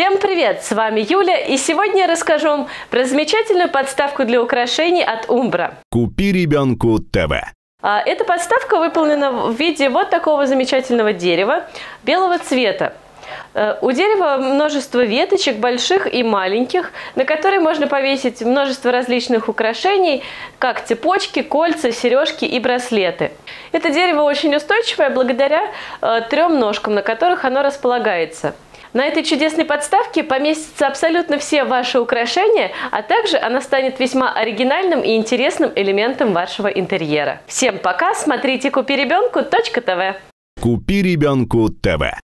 Всем привет! С вами Юля, и сегодня я расскажу вам про замечательную подставку для украшений от Umbra. Купи ребенку ТВ. А, Эта подставка выполнена в виде вот такого замечательного дерева белого цвета. Э, У дерева множество веточек, больших и маленьких, на которые можно повесить множество различных украшений, как цепочки, кольца, сережки и браслеты. Это дерево очень устойчивое благодаря э, трем ножкам, на которых оно располагается. На этой чудесной подставке поместятся абсолютно все ваши украшения, а также она станет весьма оригинальным и интересным элементом вашего интерьера. Всем пока, смотрите купи ребенку.тв. Купи ребенку ТВ.